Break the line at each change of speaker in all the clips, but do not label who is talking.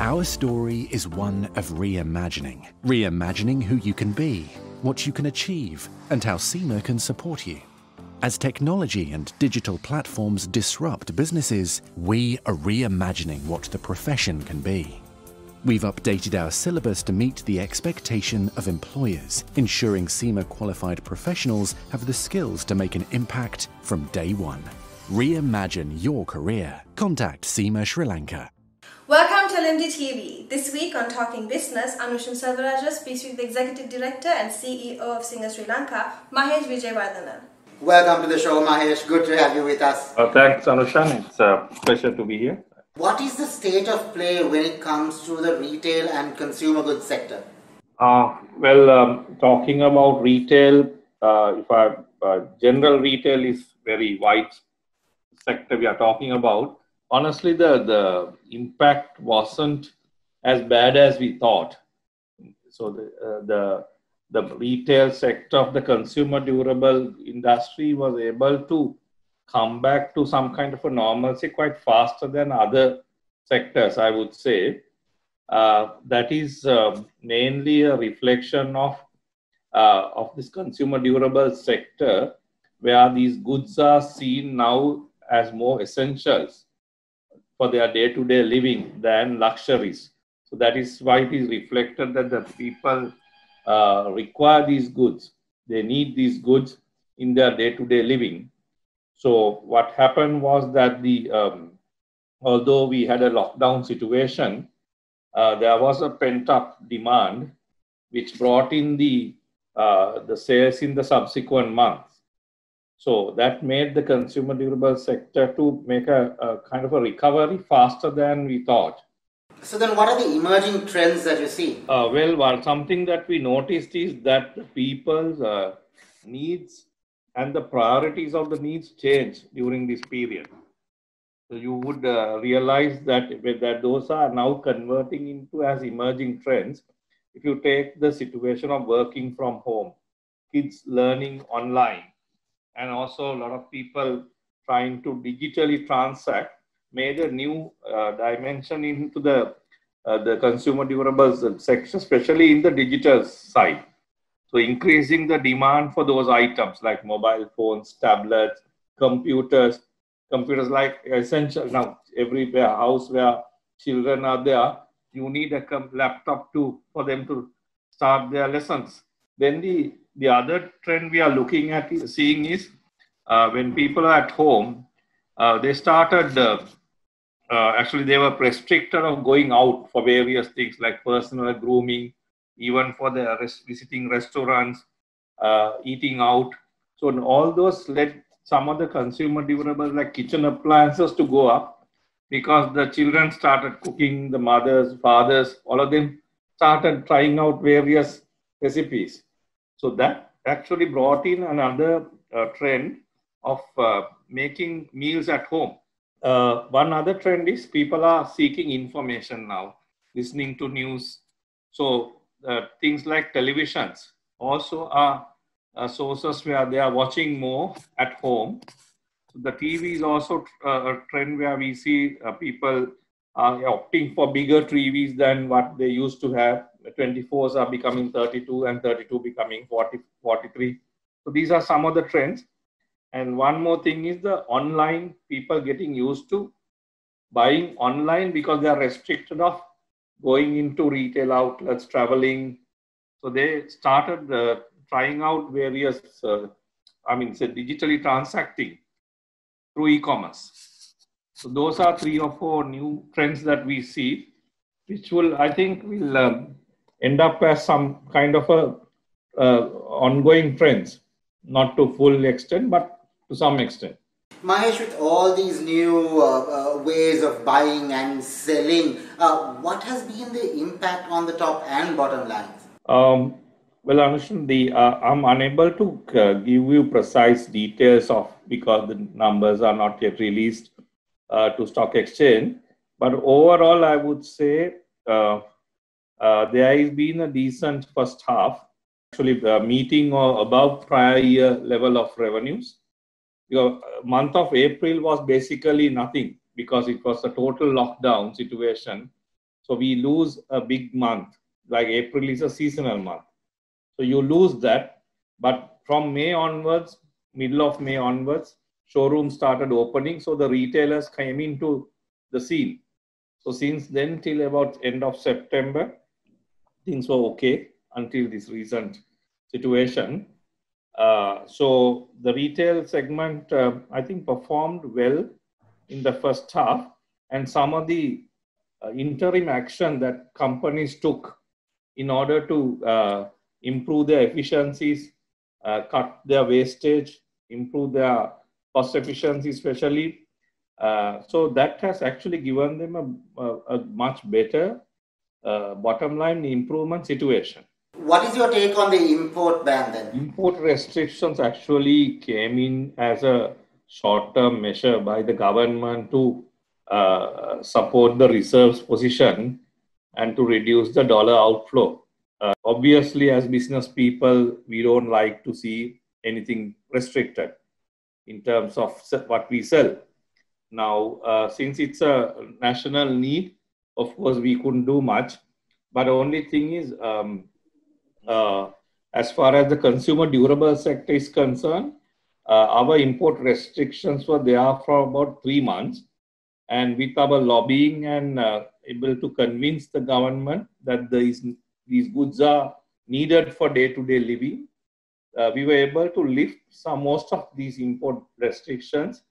Our story is one of reimagining. Reimagining who you can be, what you can achieve, and how CIMA can support you. As technology and digital platforms disrupt businesses, we are reimagining what the profession can be. We've updated our syllabus to meet the expectation of employers, ensuring CIMA qualified professionals have the skills to make an impact from day one. Reimagine your career. Contact CIMA Sri Lanka.
Welcome to LMD TV. This week on Talking Business, Anushan Selvarajah speaks with the Executive Director and CEO of Singer Sri Lanka, Mahesh Wijewardena.
Welcome to the show, Mahesh. Good to have you with us.
Uh, thanks, Anushan. It's a pleasure to be here.
What is the state of play when it comes to the retail and consumer goods sector?
Uh, well, um, talking about retail, uh, if I uh, general retail is very wide sector we are talking about. Honestly, the the impact wasn't as bad as we thought. So the uh, the the retail sector of the consumer durable industry was able to come back to some kind of a normalcy quite faster than other sectors, I would say. Uh, that is uh, mainly a reflection of uh, of this consumer durable sector, where these goods are seen now as more essentials for their day-to-day living than luxuries. So that is why it is reflected that the people uh, require these goods. They need these goods in their day-to-day living. So what happened was that the um, although we had a lockdown situation, uh, there was a pent-up demand, which brought in the uh, the sales in the subsequent months. So that made the consumer durable sector to make a, a kind of a recovery faster than we thought.
So then, what are the emerging trends that you see?
Uh, well, well, something that we noticed is that the people's uh, needs and the priorities of the needs change during this period. So you would uh, realize that that those are now converting into as emerging trends. If you take the situation of working from home, kids learning online, and also a lot of people trying to digitally transact made a new uh, dimension into the uh, the consumer durables section, especially in the digital side. So increasing the demand for those items like mobile phones, tablets, computers, computers like essential now everywhere house where children are there, you need a laptop to for them to start their lessons. Then the the other trend we are looking at seeing is uh, when people are at home, uh, they started uh, uh, actually they were restricted of going out for various things like personal grooming, even for the rest, visiting restaurants, uh, eating out. So all those led some of the consumer durables like kitchen appliances to go up because the children started cooking, the mothers, fathers, all of them started trying out various recipes. So that actually brought in another uh, trend of uh, making meals at home uh, one other trend is people are seeking information now, listening to news. So uh, things like televisions also are uh, sources where they are watching more at home. So the TV is also uh, a trend where we see people are opting for bigger TVs than what they used to have. 24s are becoming 32 and 32 becoming 40, 43. So these are some of the trends. And one more thing is the online people getting used to buying online because they are restricted of going into retail outlets, traveling. So they started uh, trying out various, uh, I mean, say digitally transacting through e-commerce. So those are three or four new trends that we see, which will, I think, will um, end up as some kind of a uh, ongoing trends, not to full extent, but to some extent.
Mahesh, with all these new uh, uh, ways of buying and selling, uh, what has been the impact on the top and bottom lines?
Um, well, Anushan, the uh, I'm unable to uh, give you precise details of because the numbers are not yet released uh, to stock exchange. But overall, I would say Uh, there has been a decent first half, actually meeting or above prior year level of revenues your uh, month of April was basically nothing because it was a total lockdown situation. So we lose a big month, like April is a seasonal month. So you lose that. But from May onwards, middle of May onwards, showrooms started opening. So the retailers came into the scene. So since then till about end of September, things were okay until this recent situation. Uh, so the retail segment, uh, I think, performed well in the first half, and some of the uh, interim action that companies took in order to uh, improve their efficiencies, uh, cut their wastage, improve their cost efficiency, especially. Uh, so that has actually given them a, a, a much better bottom line improvement situation.
What is your take on the import ban then?
Import restrictions actually came in as a short term measure by the government to uh, support the reserves position and to reduce the dollar outflow. Uh, obviously, as business people, we don't like to see anything restricted in terms of what we sell. Now, uh, since it's a national need, of course, we couldn't do much. But the only thing is, um, uh, as far as the consumer durable sector is concerned, uh, our import restrictions were there for about three months. And with our lobbying and uh, able to convince the government that these, these goods are needed for day to day living, uh, we were able to lift some most of these import restrictions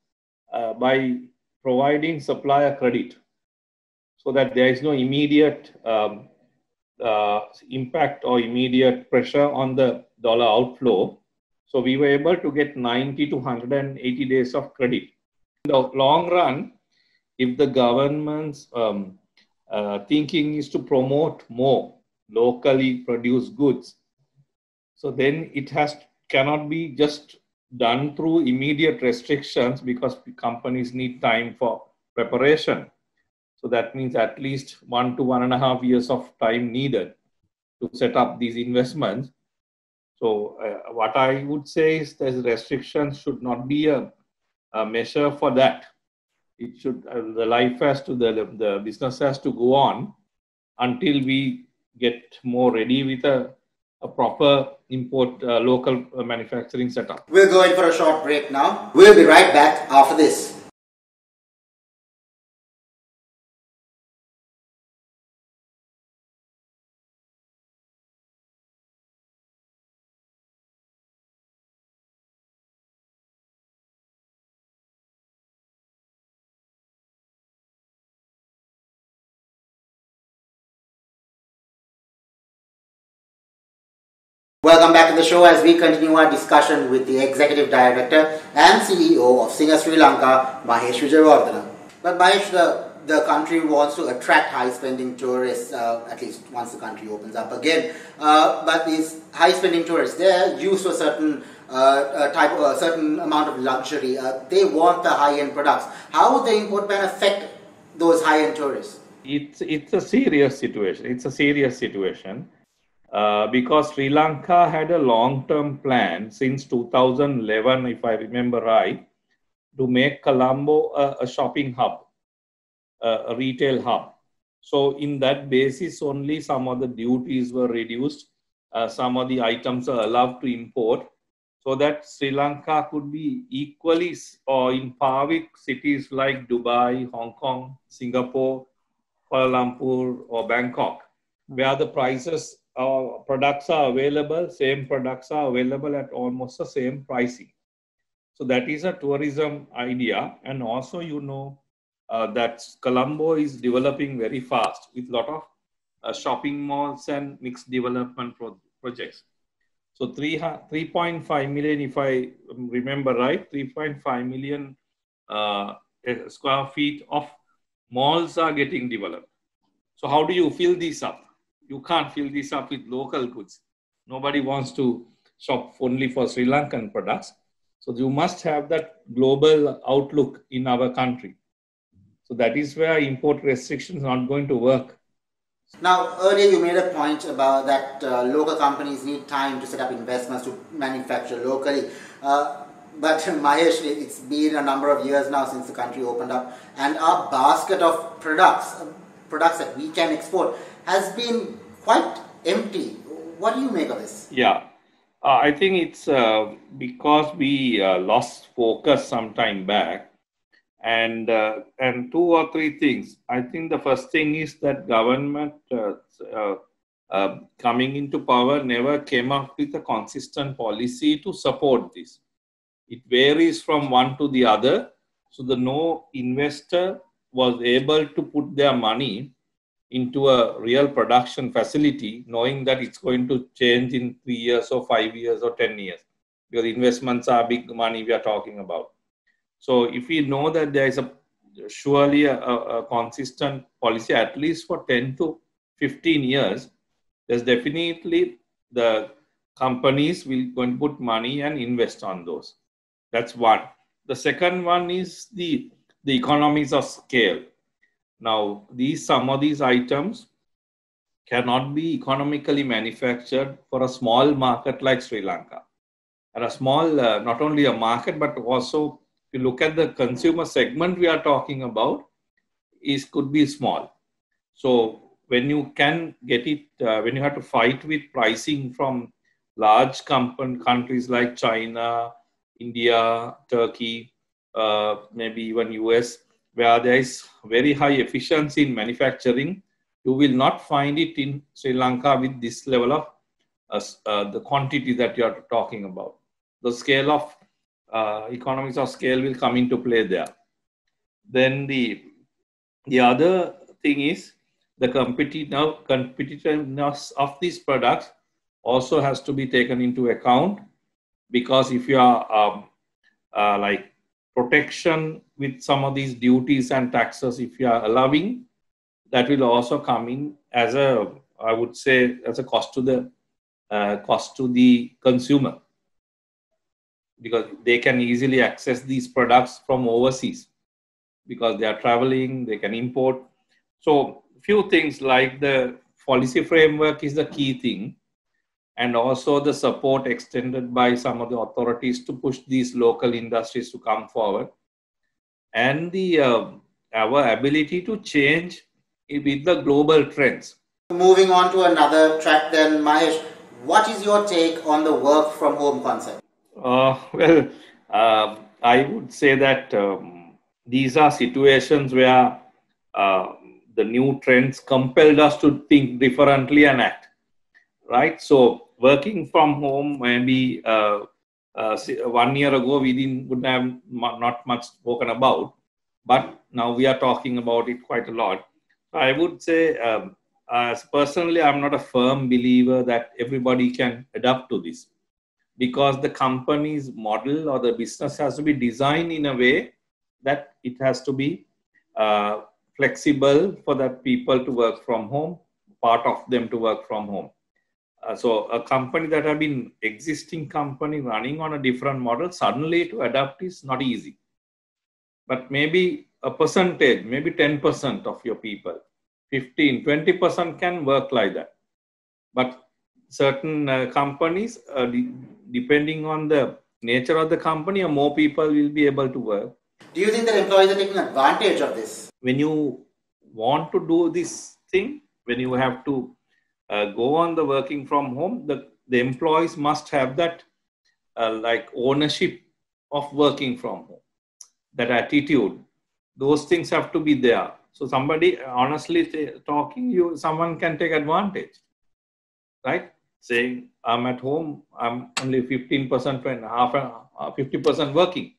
uh, by providing supplier credit so that there is no immediate um, uh, impact or immediate pressure on the dollar outflow. So we were able to get 90 to 180 days of credit. In the long run, if the government's um, uh, thinking is to promote more locally produced goods, so then it has cannot be just done through immediate restrictions because companies need time for preparation. So that means at least one to one and a half years of time needed to set up these investments. So uh, what I would say is that restrictions should not be a, a measure for that. It should uh, the life has to the the business has to go on until we get more ready with a, a proper import uh, local uh, manufacturing setup.
We're going for a short break now. We'll be right back after this. Welcome back to the show as we continue our discussion with the Executive Director and CEO of Singer Sri Lanka, Mahesh Wijewardena. But Mahesh, the, the country wants to attract high-spending tourists, uh, at least once the country opens up again. Uh, but these high-spending tourists, they're used to a certain uh, type, a certain amount of luxury. Uh, they want the high-end products. How would the import ban affect those high-end tourists?
It's it's a serious situation. It's a serious situation uh, because Sri Lanka had a long term plan since 2011, if I remember right, to make Colombo a, a shopping hub, a, a retail hub. So, in that basis, only some of the duties were reduced, uh, some of the items are allowed to import, so that Sri Lanka could be equally or in par with cities like Dubai, Hong Kong, Singapore, Kuala Lumpur, or Bangkok, where the prices uh, products are available, same products are available at almost the same pricing. So that is a tourism idea. And also, you know, uh, that Colombo is developing very fast with a lot of uh, shopping malls and mixed development pro projects. So 3.5 million, if I remember right, 3.5 million uh, square feet of malls are getting developed. So how do you fill these up? You can't fill this up with local goods. Nobody wants to shop only for Sri Lankan products. So you must have that global outlook in our country. So that is where import restrictions are not going to work.
Now, earlier you made a point about that uh, local companies need time to set up investments to manufacture locally. Uh, but Mahesh, it's been a number of years now since the country opened up, and our basket of products products that we can export has been quite empty. What do you make of this?
Yeah, uh, I think it's uh, because we uh, lost focus some time back, and uh, and two or three things. I think the first thing is that government uh, uh, coming into power never came up with a consistent policy to support this. It varies from one to the other, so the no investor was able to put their money into a real production facility, knowing that it's going to change in three years or five years or 10 years, because investments are big money we are talking about. So if we know that there is a surely a, a, consistent policy, at least for 10 to 15 years, there's definitely the companies will going to put money and invest on those. That's one. The second one is the, the economies of scale now, these some of these items cannot be economically manufactured for a small market like Sri Lanka. And a small, uh, not only a market, but also if you look at the consumer segment we are talking about, is could be small. So when you can get it, uh, when you have to fight with pricing from large company, countries like China, India, Turkey, uh, maybe even US, where there is very high efficiency in manufacturing, you will not find it in Sri Lanka with this level of uh, uh, the quantity that you are talking about. The scale of uh, economies of scale will come into play there. Then the the other thing is the competitiveness of these products also has to be taken into account because if you are um, uh, like protection with some of these duties and taxes, if you are allowing, that will also come in as a, I would say, as a cost to the uh, cost to the consumer, because they can easily access these products from overseas, because they are traveling, they can import. So, few things like the policy framework is the key thing and also the support extended by some of the authorities to push these local industries to come forward. And the uh, our ability to change with the global trends.
Moving on to another track then mahesh what is your take on the work from home concept?
Uh, well uh, i would say that um, these are situations where uh, the new trends compelled us to think differently and act right? So working from home maybe uh, uh, one year ago we didn't would have not much spoken about, but now we are talking about it quite a lot. I would say, um, as personally, I'm not a firm believer that everybody can adapt to this because the company's model or the business has to be designed in a way that it has to be uh, flexible for that people to work from home, part of them to work from home. Uh, so a company that have been existing company running on a different model suddenly to adapt is not easy. But maybe a percentage maybe 10% of your people 15 20% can work like that. But certain uh, companies uh, de- depending on the nature of the company more people will be able to work.
Do you think that employees are taking advantage of this?
When you want to do this thing when you have to uh, go on the working from home, the, the employees must have that uh, like ownership of working from home, that attitude. Those things have to be there. So somebody honestly talking, you someone can take advantage, right? Saying I'm at home, I'm only 15% and half uh, 50% working.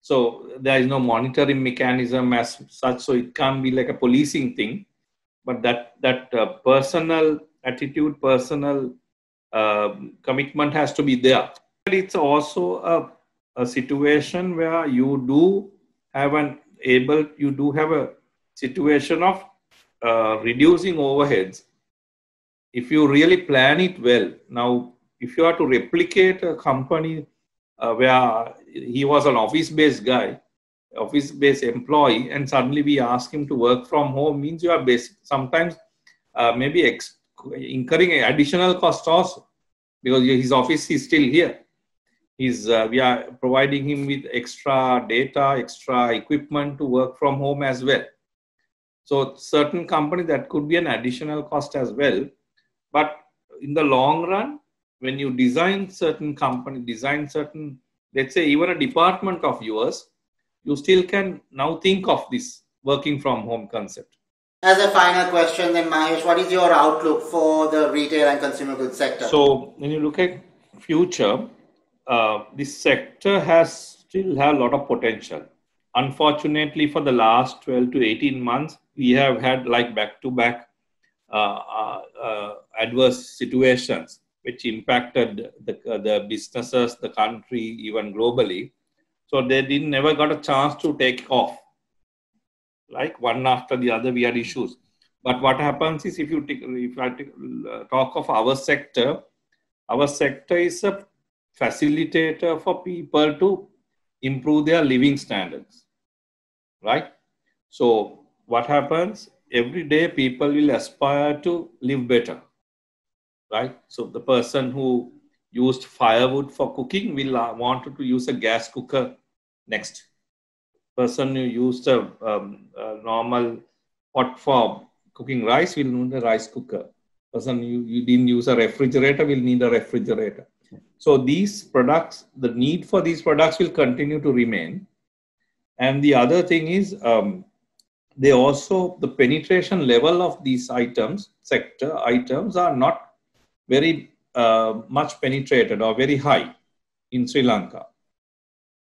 So there is no monitoring mechanism as such. So it can't be like a policing thing but that that uh, personal attitude, personal uh, commitment has to be there. But it's also a, a situation where you do have an able, you do have a situation of uh, reducing overheads. If you really plan it well, now if you are to replicate a company uh, where he was an office-based guy, office based employee and suddenly we ask him to work from home means you are basic, sometimes uh, maybe ex- incurring additional cost also because his office is still here he's uh, we are providing him with extra data extra equipment to work from home as well So certain company that could be an additional cost as well. But in the long run, when you design certain company, design certain, let's say even a department of yours, you still can now think of this working from home concept.
As a final question, then Mahesh, what is your outlook for the retail and consumer goods sector?
So when you look at future, uh, this sector has still have a lot of potential. Unfortunately, for the last 12 to 18 months, we have had like back to back adverse situations which impacted the, uh, the businesses, the country, even globally. So they didn't never got a chance to take off. Like one after the other, we had issues. But what happens is if you take, if I take, uh, talk of our sector, our sector is a facilitator for people to improve their living standards. Right? So what happens? Every day people will aspire to live better right? So the person who used firewood for cooking will uh, wanted to use a gas cooker next. Person who used a, um, normal pot for cooking rice will need a rice cooker. Person you, you didn't use a refrigerator will need a refrigerator. So these products, the need for these products will continue to remain. And the other thing is, um, they also the penetration level of these items, sector items, are not very uh, much penetrated or very high in Sri Lanka.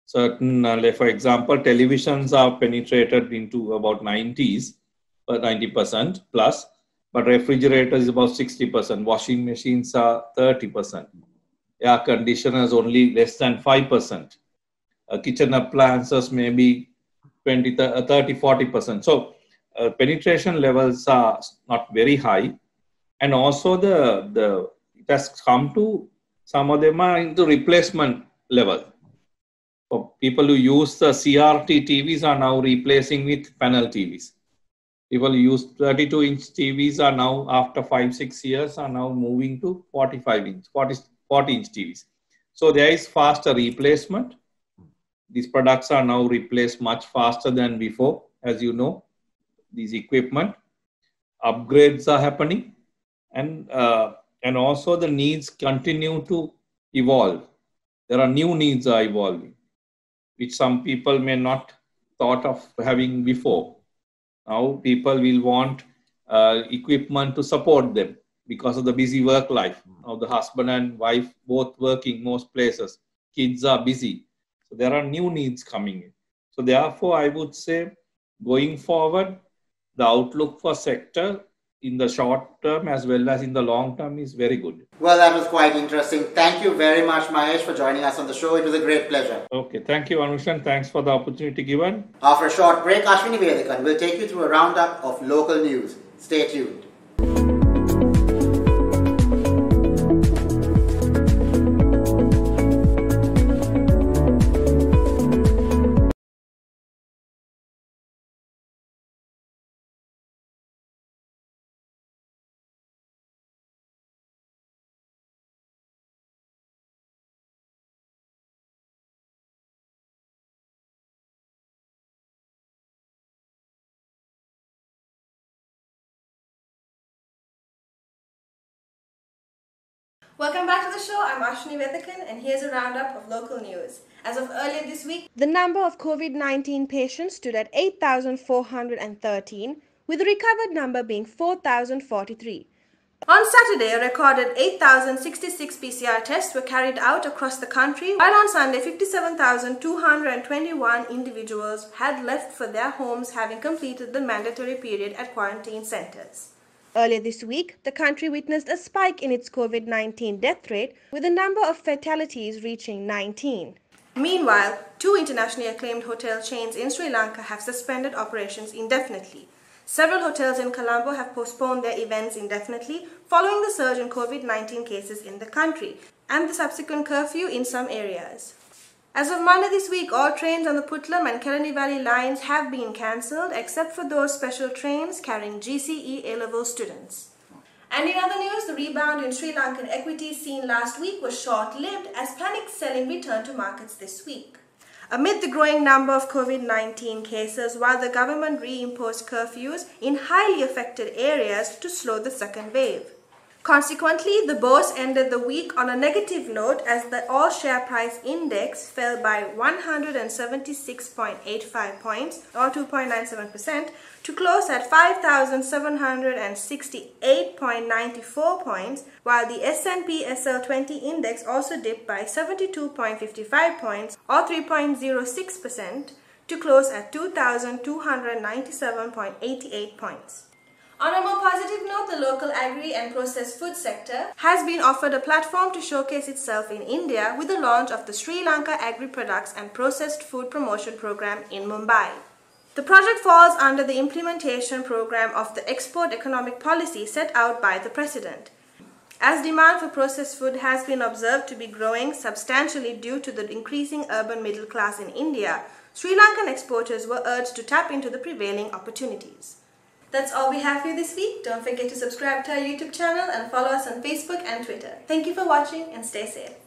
Certain, uh, for example, televisions are penetrated into about 90s, uh, 90% plus, but refrigerators is about 60%, washing machines are 30%, air conditioners only less than 5%, uh, kitchen appliances maybe 20, 30, 40%. So uh, penetration levels are not very high and also the, the it has come to some of them are into replacement level. For people who use the CRT TVs are now replacing with panel TVs. People who use 32 inch TVs are now, after five, six years, are now moving to 45 inch, 40, 40 inch TVs. So there is faster replacement. These products are now replaced much faster than before, as you know. These equipment upgrades are happening, and uh, and also the needs continue to evolve. There are new needs are evolving, which some people may not thought of having before. Now people will want uh, equipment to support them because of the busy work life. Now the husband and wife both working most places. Kids are busy. So there are new needs coming in. So therefore, I would say going forward, the outlook for sector in the short term as well as in the long term is very good.
Well, that was quite interesting. Thank you very much, Mahesh, for joining us on the show. It was a great pleasure.
Okay, thank you, Anushan. Thanks for the opportunity given.
After a short break, Ashwini Vethakan will take you through a roundup of local news. Stay tuned.
Welcome back to the show. I'm Ashwini Vethakan and here's a roundup of local news. As of earlier this week, the number of COVID-19 patients stood at 8,413 with the recovered number being 4,043. On Saturday, a recorded 8,066 PCR tests were carried out across the country, while on Sunday, 57,221 individuals had left for their homes having completed the mandatory period at quarantine centers. Earlier this week, the country witnessed a spike in its COVID 19 death rate, with the number of fatalities reaching 19. Meanwhile, two internationally acclaimed hotel chains in Sri Lanka have suspended operations indefinitely. Several hotels in Colombo have postponed their events indefinitely following the surge in COVID 19 cases in the country and the subsequent curfew in some areas. As of Monday this week, all trains on the Puttalam and Kelani Valley lines have been cancelled except for those special trains carrying GCE A-level students. And in other news, the rebound in Sri Lankan equities seen last week was short-lived as panic selling returned to markets this week. amid the growing number of COVID-19 cases while the government reimposed curfews in highly affected areas to slow the second wave. Consequently, the BOSE ended the week on a negative note as the all share price index fell by 176.85 points or 2.97% to close at 5768.94 points while the S&P SL20 index also dipped by 72.55 points or 3.06% to close at 2297.88 points. On a more positive note, the local agri and processed food sector has been offered a platform to showcase itself in India with the launch of the Sri Lanka Agri Products and Processed Food Promotion Program in Mumbai. The project falls under the implementation program of the export economic policy set out by the President. As demand for processed food has been observed to be growing substantially due to the increasing urban middle class in India, Sri Lankan exporters were urged to tap into the prevailing opportunities. That's all we have for you this week. Don't forget to subscribe to our YouTube channel and follow us on Facebook and Twitter. Thank you for watching and stay safe.